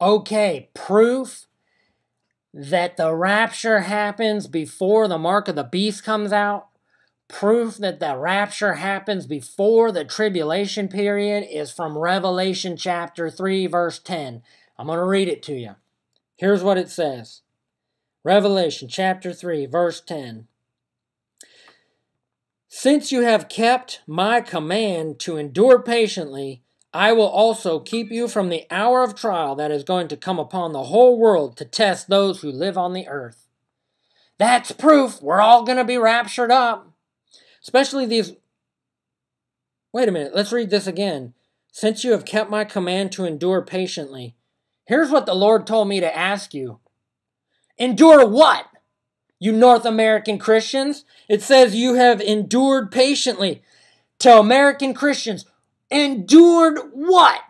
Okay, proof that the rapture happens before the mark of the beast comes out, proof that the rapture happens before the tribulation period is from Revelation chapter 3, verse 10. I'm going to read it to you. Here's what it says Revelation chapter 3, verse 10. Since you have kept my command to endure patiently, I will also keep you from the hour of trial that is going to come upon the whole world to test those who live on the earth. That's proof we're all going to be raptured up. Especially these. Wait a minute, let's read this again. Since you have kept my command to endure patiently, here's what the Lord told me to ask you Endure what? You North American Christians? It says you have endured patiently. To American Christians, Endured what?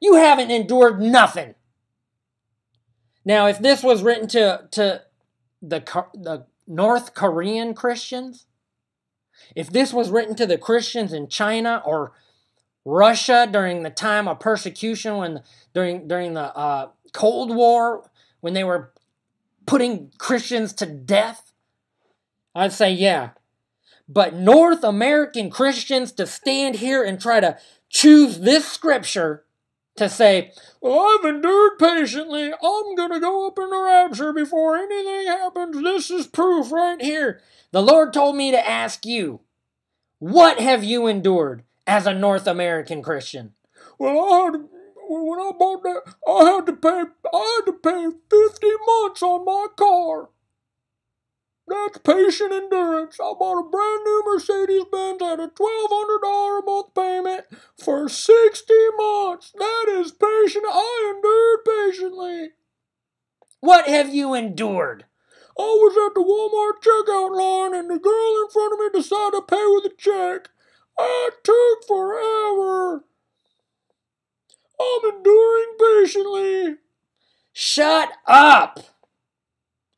You haven't endured nothing. Now, if this was written to, to the, the North Korean Christians, if this was written to the Christians in China or Russia during the time of persecution, when during during the uh, Cold War, when they were putting Christians to death, I'd say yeah, but North American Christians to stand here and try to choose this scripture to say, well, I've endured patiently. I'm going to go up in the rapture before anything happens. This is proof right here. The Lord told me to ask you, what have you endured as a North American Christian? Well, I had, when I bought that, I had to pay, I had to pay 50 months on my car. That's patient endurance. I bought a brand new Mercedes Benz at a $1,200 a month payment for 60 months. That is patient. I endured patiently. What have you endured? I was at the Walmart checkout line and the girl in front of me decided to pay with a check. It took forever. I'm enduring patiently. Shut up!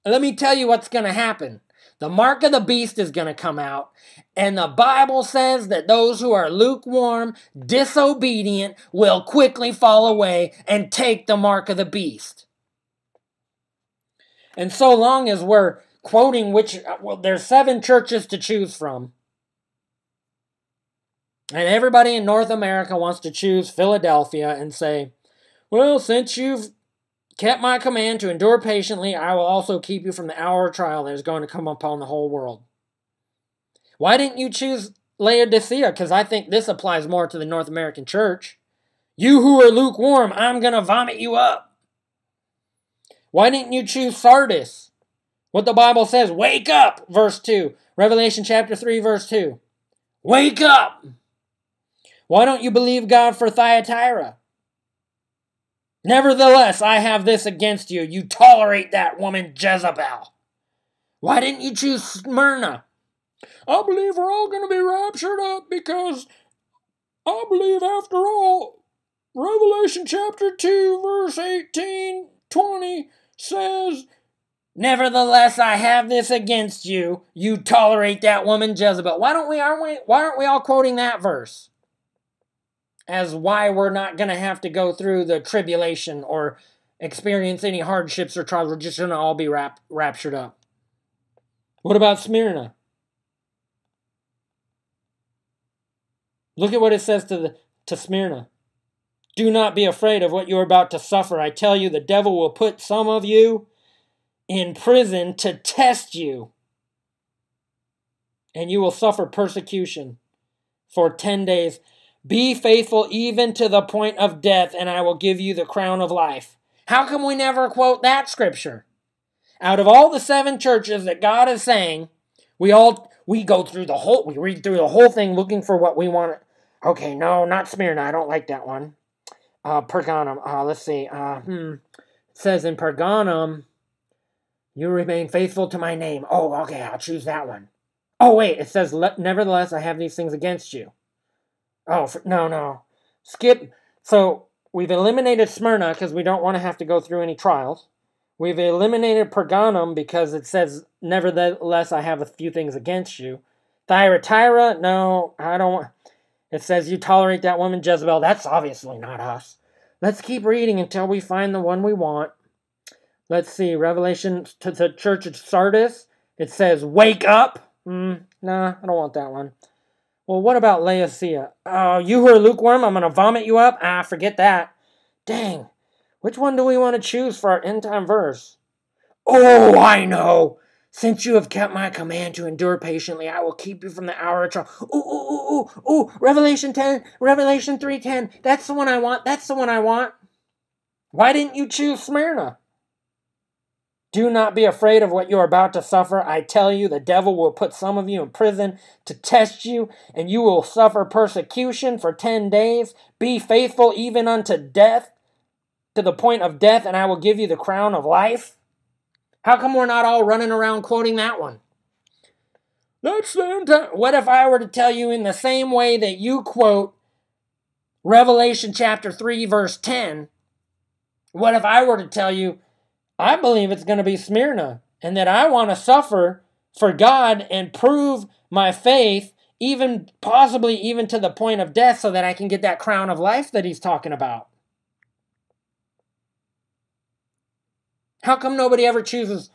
Let me tell you what's going to happen. The mark of the beast is going to come out, and the Bible says that those who are lukewarm, disobedient, will quickly fall away and take the mark of the beast. And so long as we're quoting which, uh, well, there's seven churches to choose from. And everybody in North America wants to choose Philadelphia and say, well, since you've kept my command to endure patiently, I will also keep you from the hour of trial that is going to come upon the whole world. Why didn't you choose Laodicea? Because I think this applies more to the North American church. You who are lukewarm, I'm going to vomit you up. Why didn't you choose Sardis? What the Bible says, wake up, verse 2. Revelation chapter 3, verse 2. Wake up! Why don't you believe God for Thyatira? Nevertheless, I have this against you. You tolerate that woman Jezebel. Why didn't you choose Smyrna? I believe we're all going to be raptured up because I believe, after all, Revelation chapter 2, verse 18, 20 says, Nevertheless, I have this against you. You tolerate that woman Jezebel. Why don't we aren't we why aren't we all quoting that verse? As why we're not going to have to go through the tribulation or experience any hardships or trials. We're just going to all be rap- raptured up. What about Smyrna? Look at what it says to the to Smyrna. Do not be afraid of what you're about to suffer. I tell you, the devil will put some of you in prison to test you, and you will suffer persecution for 10 days. Be faithful even to the point of death, and I will give you the crown of life. How come we never quote that scripture? Out of all the seven churches that God is saying, we all we go through the whole we read through the whole thing looking for what we want. Okay, no, not Smyrna. I don't like that one. Uh, Pergamum. Uh, let's see. Uh, hmm. It says in Pergamum, you remain faithful to my name. Oh, okay, I'll choose that one. Oh, wait, it says, nevertheless, I have these things against you. Oh, for, no, no. Skip. So we've eliminated Smyrna because we don't want to have to go through any trials. We've eliminated Pergamum because it says, nevertheless, I have a few things against you. Thyatira, no, I don't want. It says you tolerate that woman Jezebel. That's obviously not us. Let's keep reading until we find the one we want. Let's see, Revelation to the church of Sardis. It says, Wake up. Mm, nah, I don't want that one. Well, what about Laodicea? Oh, you who are lukewarm, I'm going to vomit you up? Ah, forget that. Dang. Which one do we want to choose for our end time verse? Oh, I know. Since you have kept my command to endure patiently, I will keep you from the hour of trial. Ooh, ooh, ooh, ooh, ooh. Revelation 10, Revelation 3.10. That's the one I want. That's the one I want. Why didn't you choose Smyrna? Do not be afraid of what you are about to suffer. I tell you, the devil will put some of you in prison to test you, and you will suffer persecution for 10 days. Be faithful even unto death, to the point of death, and I will give you the crown of life. How come we're not all running around quoting that one? That's the What if I were to tell you in the same way that you quote Revelation chapter 3, verse 10? What if I were to tell you, I believe it's going to be Smyrna, and that I want to suffer for God and prove my faith, even possibly even to the point of death, so that I can get that crown of life that he's talking about? How come nobody ever chooses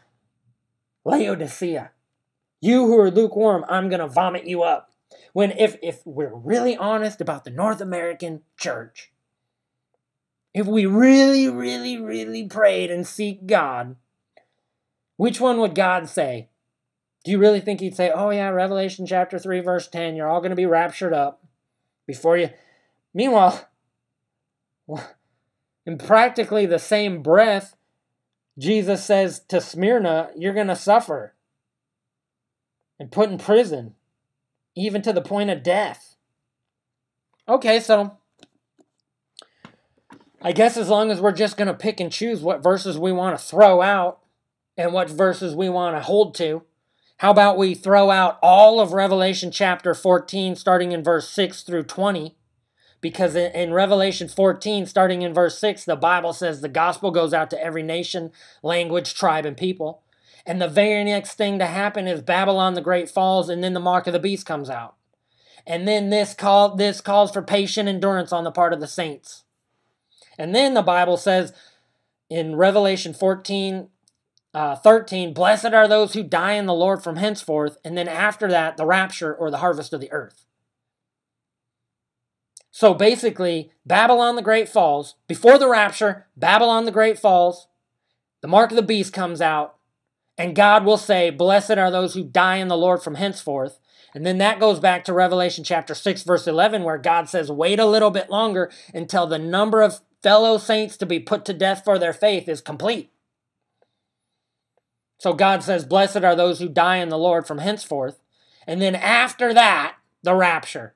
Laodicea? You who are lukewarm, I'm going to vomit you up. When if if we're really honest about the North American church, if we really, really, really prayed and seek God, which one would God say? Do you really think he'd say, "Oh yeah, Revelation chapter 3 verse 10, you're all going to be raptured up before you Meanwhile, in practically the same breath, Jesus says to Smyrna, You're going to suffer and put in prison, even to the point of death. Okay, so I guess as long as we're just going to pick and choose what verses we want to throw out and what verses we want to hold to, how about we throw out all of Revelation chapter 14, starting in verse 6 through 20? because in, Revelation 14, starting in verse 6, the Bible says the gospel goes out to every nation, language, tribe, and people. And the very next thing to happen is Babylon the Great falls, and then the mark of the beast comes out. And then this call this calls for patient endurance on the part of the saints. And then the Bible says in Revelation 14, uh, 13, blessed are those who die in the Lord from henceforth. And then after that, the rapture or the harvest of the earth. So basically, Babylon the Great falls. Before the rapture, Babylon the Great falls. The mark of the beast comes out. And God will say, Blessed are those who die in the Lord from henceforth. And then that goes back to Revelation chapter 6, verse 11, where God says, Wait a little bit longer until the number of fellow saints to be put to death for their faith is complete. So God says, Blessed are those who die in the Lord from henceforth. And then after that, the rapture.